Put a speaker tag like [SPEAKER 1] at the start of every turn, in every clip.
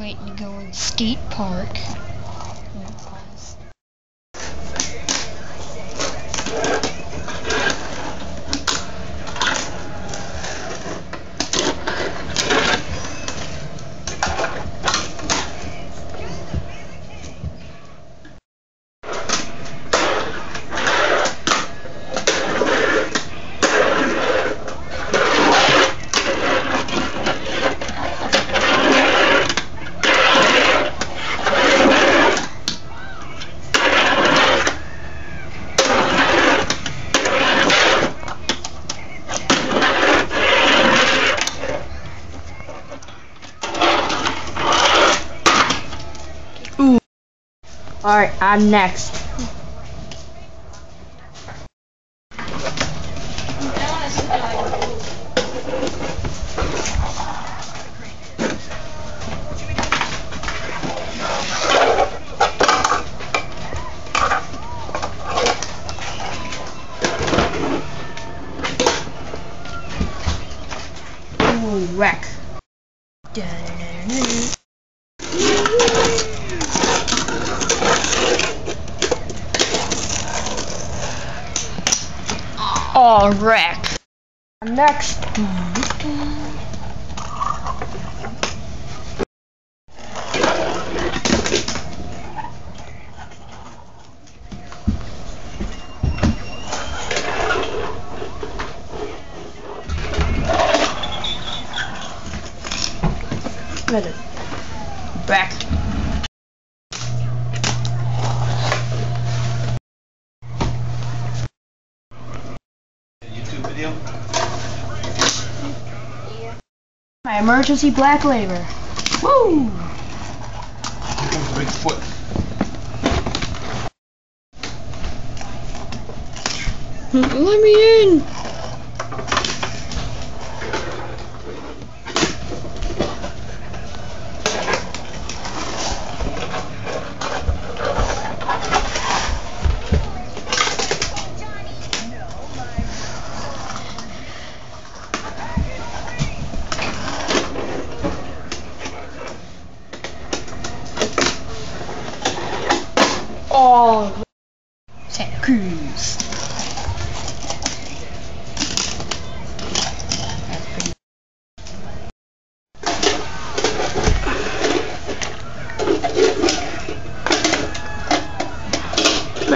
[SPEAKER 1] waiting to go in skate park.
[SPEAKER 2] Alright, I'm next. Ooh, wreck.
[SPEAKER 1] Oh, wreck.
[SPEAKER 2] I'm next. Minute.
[SPEAKER 1] Wreck.
[SPEAKER 3] YouTube
[SPEAKER 2] My emergency black labor. Woo!
[SPEAKER 1] Let me in.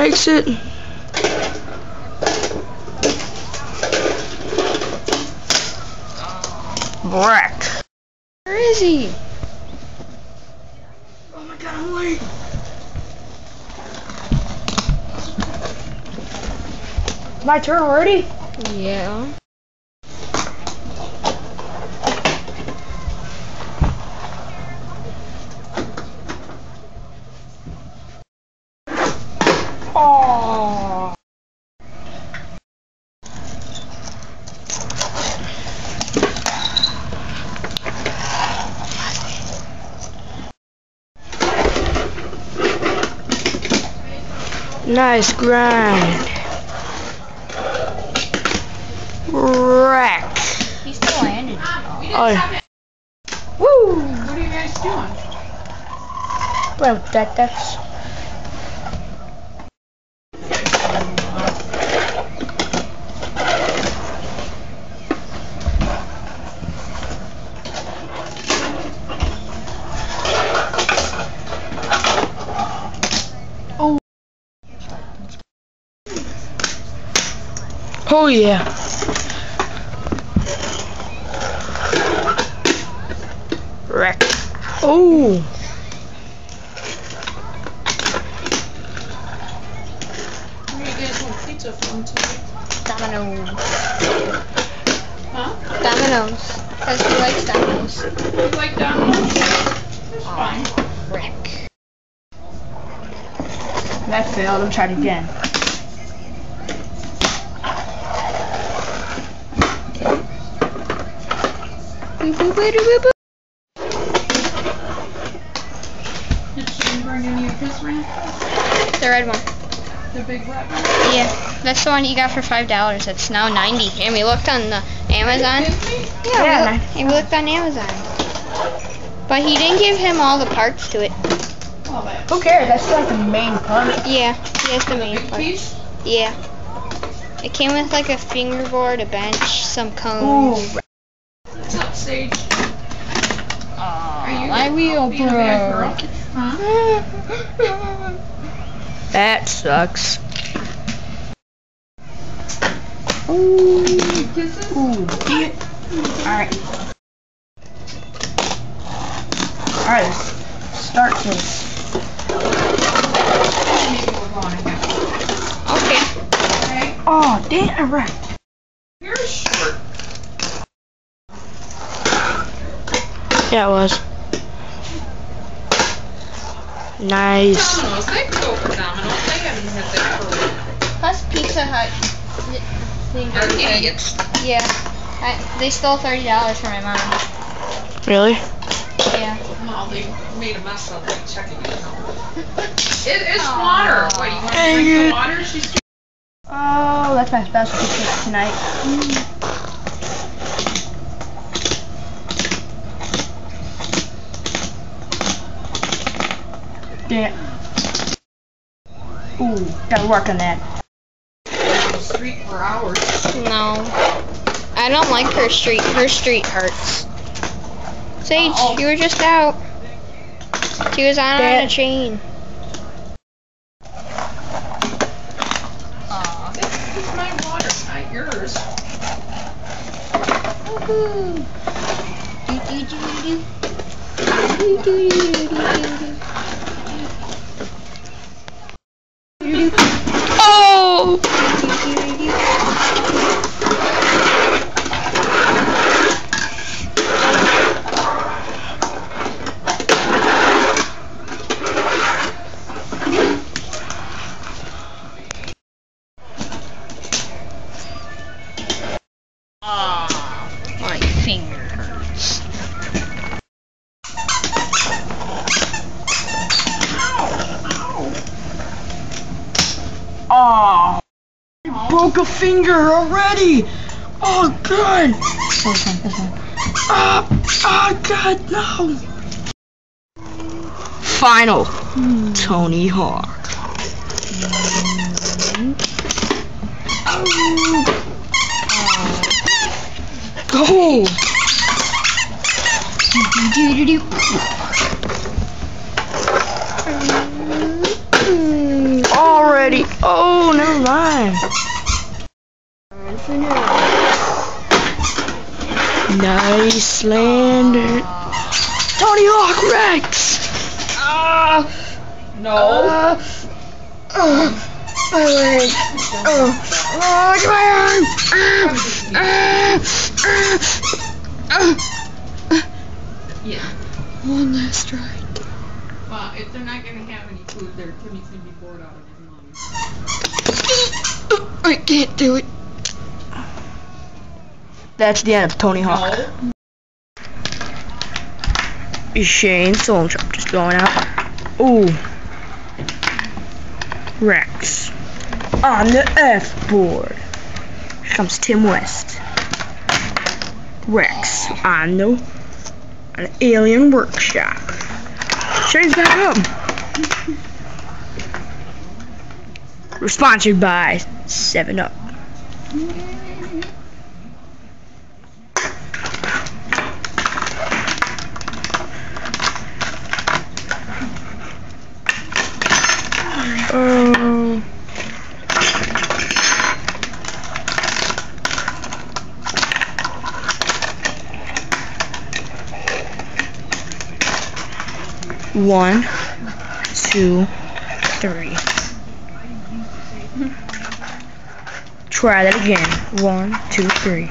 [SPEAKER 2] Makes it.
[SPEAKER 1] Wreck. Where is he?
[SPEAKER 2] Oh my god, I'm late. My turn already?
[SPEAKER 1] Yeah.
[SPEAKER 2] Oh. Nice grind. Wreck.
[SPEAKER 1] He still landed.
[SPEAKER 2] Oh. Woo! What are you guys doing? Playing with Tech Decks. Oh. Oh yeah. Wreck. Oh.
[SPEAKER 4] Where you guys want pizza from tonight?
[SPEAKER 1] Domino's.
[SPEAKER 4] Huh?
[SPEAKER 1] Domino's. Because he likes Domino's.
[SPEAKER 4] You like Domino's? That's fine.
[SPEAKER 1] Wreck.
[SPEAKER 2] That failed. I'm trying again.
[SPEAKER 4] Did she bring any of his rent?
[SPEAKER 1] The red one.
[SPEAKER 4] The big red one?
[SPEAKER 1] Yeah, that's the one you got for five dollars. It's now ninety. And we looked on the Amazon. Yeah,
[SPEAKER 2] Yeah,
[SPEAKER 1] we, looked, and we looked on Amazon. But he didn't give him all the parts to it.
[SPEAKER 4] All.
[SPEAKER 2] Who cares? That's like the main part.
[SPEAKER 1] Yeah, he has the main part.
[SPEAKER 4] piece?
[SPEAKER 1] Yeah. It came with like a fingerboard, a bench, some cones.
[SPEAKER 2] Ooh.
[SPEAKER 4] What's up, Sage? Are you
[SPEAKER 2] my wheel
[SPEAKER 4] being a bad girl?
[SPEAKER 2] broke.
[SPEAKER 4] Huh?
[SPEAKER 2] That sucks. Ooh. Ooh. Alright. Alright, let's start this.
[SPEAKER 4] Maybe we're going ahead.
[SPEAKER 1] Okay.
[SPEAKER 4] Okay?
[SPEAKER 2] Oh, damn, right. Yeah, it was. Nice.
[SPEAKER 4] Domino's, they go for Domino's. They haven't had that for
[SPEAKER 1] Plus Pizza Hut.
[SPEAKER 4] They're idiots.
[SPEAKER 1] Yeah. I, they stole thirty dollars from my mom.
[SPEAKER 2] Really?
[SPEAKER 1] Yeah.
[SPEAKER 4] Well, they made a mess of the checking account. It, it's water. What, you want to drink the water? She's
[SPEAKER 2] Oh, that's my special cake tonight. Damn. Ooh, gotta work on that.
[SPEAKER 4] street for hours.
[SPEAKER 1] No. I don't like her street. Her street hurts. Sage,
[SPEAKER 4] Uh-oh.
[SPEAKER 1] you were just out. She was on, on a
[SPEAKER 2] Dad.
[SPEAKER 1] chain.
[SPEAKER 4] Aw, this is my water, not yours.
[SPEAKER 1] Oh!
[SPEAKER 2] Broke a finger already. Oh god. One. Ah, oh god, no. Final. Tony Hawk. Go. Already. Oh, never mind. Nice lander. Tony Hawk Rex. Ah.
[SPEAKER 4] No.
[SPEAKER 2] Uh, oh, my leg. Oh, oh, look at my arm. Ah, ah, ah, ah.
[SPEAKER 4] yeah.
[SPEAKER 2] One last ride.
[SPEAKER 4] Well, if they're not gonna have any food there, Timmy's gonna be bored out of his mind.
[SPEAKER 2] I can't do it. That's the end of Tony Hawk.
[SPEAKER 4] No.
[SPEAKER 2] Shane Soldier just going out. Ooh. Rex. On the F board. Here comes Tim West. Rex on the an alien workshop. Shane's back up. We're sponsored by 7 Up. Oh. One, two, three. Try that again. One, two, three.